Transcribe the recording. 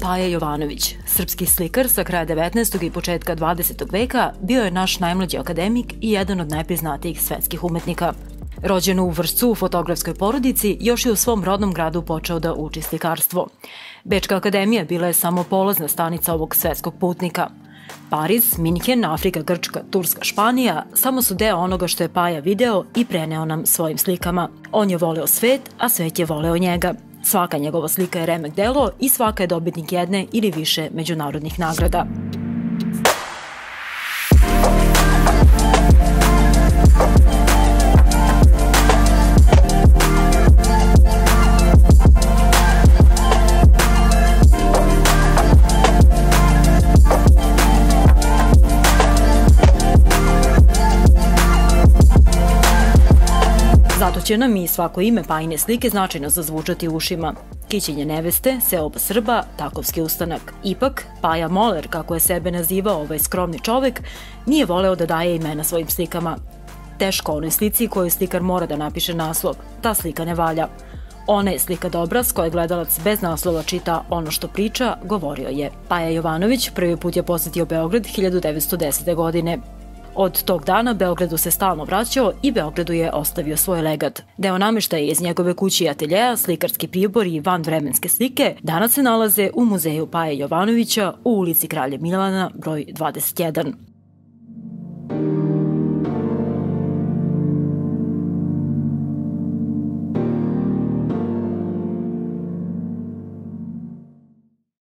Paja Jovanović, srpski slikar sa kraja 19. i početka 20. veka, bio je naš najmlađi akademik i jedan od najpriznatijih svetskih umetnika. Rođen u Vršcu u fotografskoj porodici, još je u svom rodnom gradu počeo da uči slikarstvo. Bečka akademija bila je samo polazna stanica ovog svetskog putnika. Pariz, Minhen, Afrika, Grčka, Turska, Španija samo su deo onoga što je Paja video i preneo nam svojim slikama. On je voleo svet, a svet je voleo njega. Svaka njegova slika je remek delo i svaka je dobitnik jedne ili više međunarodnih nagrada. Zato će nam i svako ime Pajine slike značajno zazvučati ušima. Kićenje neveste, Seoba Srba, Takovski ustanak. Ipak, Paja Moler, kako je sebe nazivao ovaj skromni čovek, nije voleo da daje imena svojim slikama. Teško onoj slici koju slikar mora da napiše naslov. Ta slika ne valja. Ona je slika dobra s koje gledalac bez naslova čita ono što priča, govorio je. Paja Jovanović prvi put je posetio Beograd 1910. godine. Od tog dana Beogradu se stalno vraćao i Beogradu je ostavio svoj legat. Deo nameštaja iz njegove kući i ateljeja, slikarski pribor i vanvremenske slike danas se nalaze u muzeju Paje Jovanovića u ulici Kralja Milana broj 21.